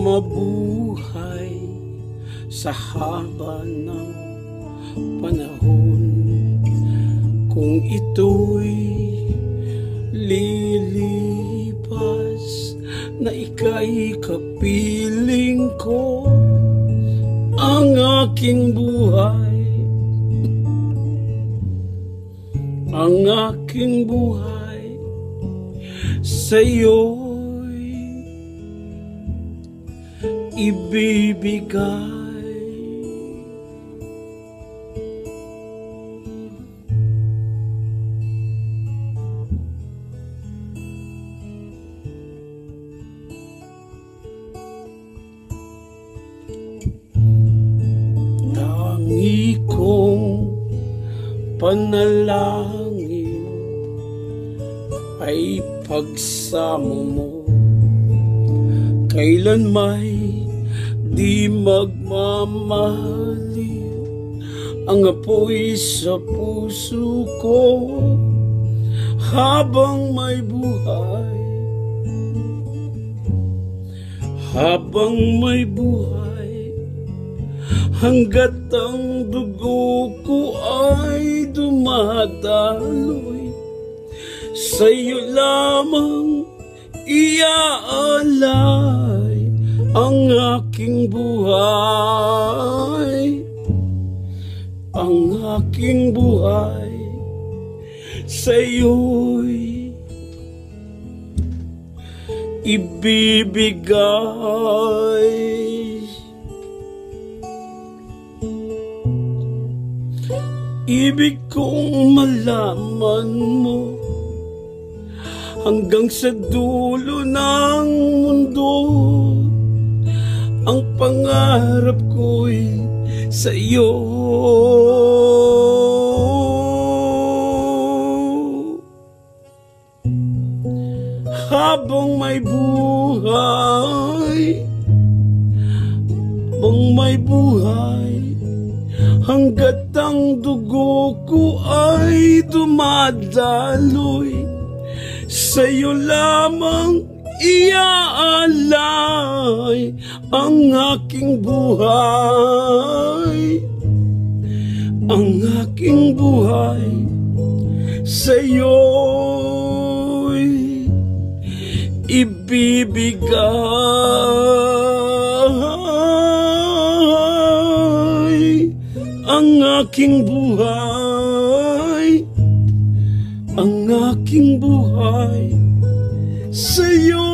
mabuhay sa haba ng panahon. Kung ito'y lilipas na ika'y kapiling ko ang aking buhay ang aking buhay sa'yo'y ibibigay. Tangi kong panalangin ay pagsamo mo. Kailan may di magmamahali Ang apoy sa puso ko. Habang may buhay Habang may buhay Hanggat ang dugo ko ay dumadaloy Sa'yo lamang iaalay ang aking buhay. Ang aking buhay sa'yo'y ibibigay. Ibig kong malaman mo Hanggang sa dulo ng mundo Ang pangarap ko'y sa iyo. Habang may buhay Habang may buhay Hanggat ang dugo ko ay dumadaloy Sa'yo lamang iaalay ang aking buhay. Ang aking buhay sa iyo'y ibibigay. Ang aking buhay ang aking buhay sa iyo